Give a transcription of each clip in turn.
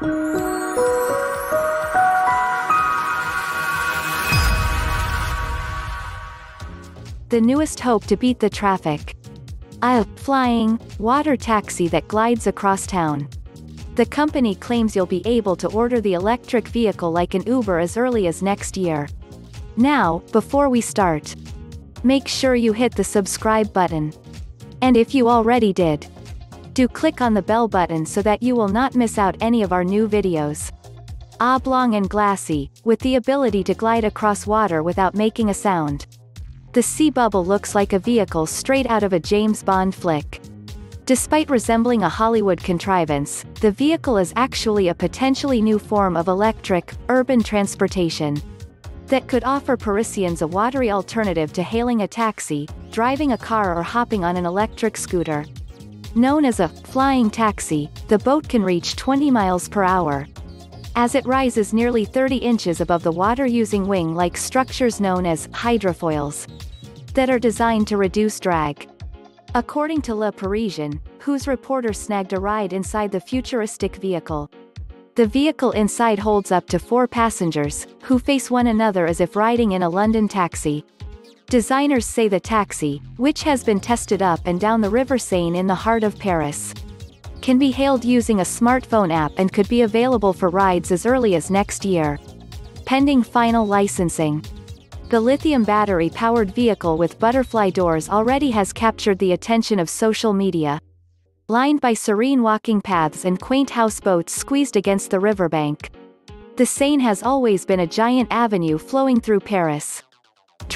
The newest hope to beat the traffic. A flying, water taxi that glides across town. The company claims you'll be able to order the electric vehicle like an Uber as early as next year. Now, before we start, make sure you hit the subscribe button. And if you already did, do click on the bell button so that you will not miss out any of our new videos. Oblong and glassy, with the ability to glide across water without making a sound. The Sea Bubble looks like a vehicle straight out of a James Bond flick. Despite resembling a Hollywood contrivance, the vehicle is actually a potentially new form of electric, urban transportation that could offer Parisians a watery alternative to hailing a taxi, driving a car or hopping on an electric scooter. Known as a flying taxi, the boat can reach 20 miles per hour. As it rises nearly 30 inches above the water using wing-like structures known as hydrofoils that are designed to reduce drag. According to Le Parisien, whose reporter snagged a ride inside the futuristic vehicle. The vehicle inside holds up to four passengers, who face one another as if riding in a London taxi. Designers say the taxi, which has been tested up and down the River Seine in the heart of Paris, can be hailed using a smartphone app and could be available for rides as early as next year. Pending final licensing. The lithium battery-powered vehicle with butterfly doors already has captured the attention of social media. Lined by serene walking paths and quaint houseboats squeezed against the riverbank. The Seine has always been a giant avenue flowing through Paris.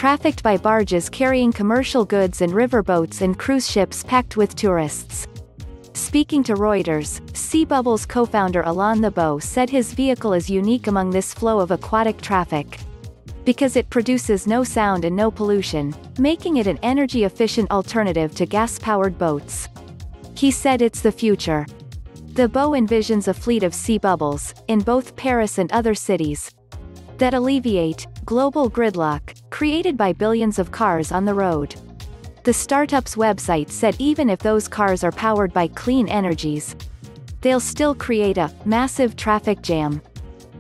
Trafficked by barges carrying commercial goods and riverboats and cruise ships packed with tourists. Speaking to Reuters, Sea Bubbles co-founder Alain Thebault said his vehicle is unique among this flow of aquatic traffic. Because it produces no sound and no pollution, making it an energy-efficient alternative to gas-powered boats. He said it's the future. Thebault envisions a fleet of sea bubbles, in both Paris and other cities, that alleviate global gridlock, created by billions of cars on the road. The startup's website said even if those cars are powered by clean energies, they'll still create a massive traffic jam.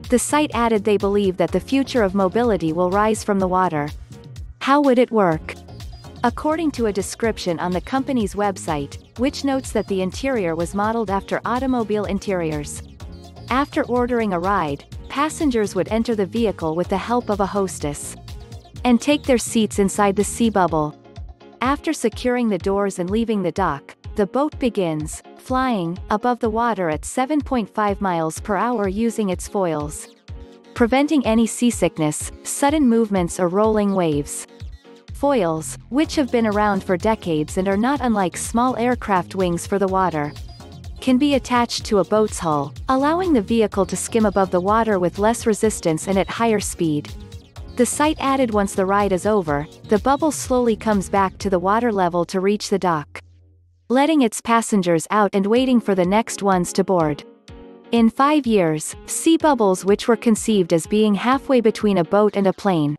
The site added they believe that the future of mobility will rise from the water. How would it work? According to a description on the company's website, which notes that the interior was modeled after automobile interiors. After ordering a ride, passengers would enter the vehicle with the help of a hostess and take their seats inside the sea bubble. After securing the doors and leaving the dock, the boat begins, flying, above the water at 7.5 miles per hour using its foils. Preventing any seasickness, sudden movements or rolling waves. Foils, which have been around for decades and are not unlike small aircraft wings for the water, can be attached to a boat's hull, allowing the vehicle to skim above the water with less resistance and at higher speed. The site added once the ride is over, the bubble slowly comes back to the water level to reach the dock. Letting its passengers out and waiting for the next ones to board. In five years, Sea Bubbles which were conceived as being halfway between a boat and a plane.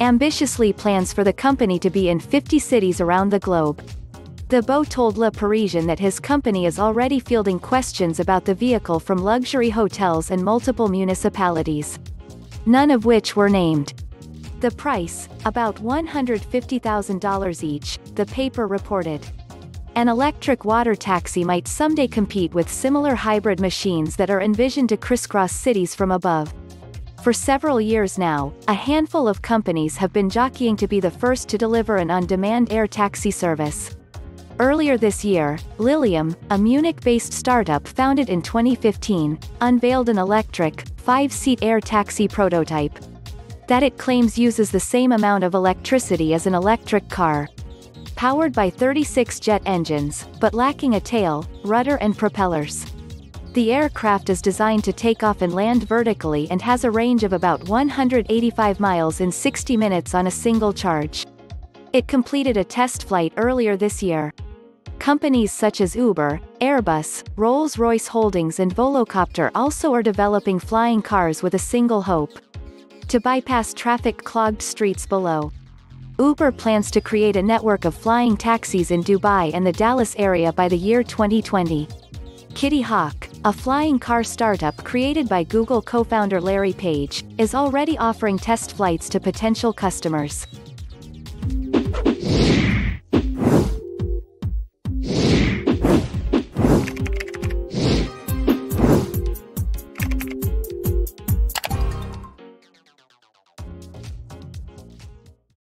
Ambitiously plans for the company to be in 50 cities around the globe. Thebault told Le Parisien that his company is already fielding questions about the vehicle from luxury hotels and multiple municipalities none of which were named. The price, about $150,000 each, the paper reported. An electric water taxi might someday compete with similar hybrid machines that are envisioned to crisscross cities from above. For several years now, a handful of companies have been jockeying to be the first to deliver an on-demand air taxi service. Earlier this year, Lilium, a Munich-based startup founded in 2015, unveiled an electric, five-seat air taxi prototype. That it claims uses the same amount of electricity as an electric car. Powered by 36 jet engines, but lacking a tail, rudder and propellers. The aircraft is designed to take off and land vertically and has a range of about 185 miles in 60 minutes on a single charge. It completed a test flight earlier this year. Companies such as Uber, Airbus, Rolls-Royce Holdings and Volocopter also are developing flying cars with a single hope. To bypass traffic-clogged streets below. Uber plans to create a network of flying taxis in Dubai and the Dallas area by the year 2020. Kitty Hawk, a flying car startup created by Google co-founder Larry Page, is already offering test flights to potential customers.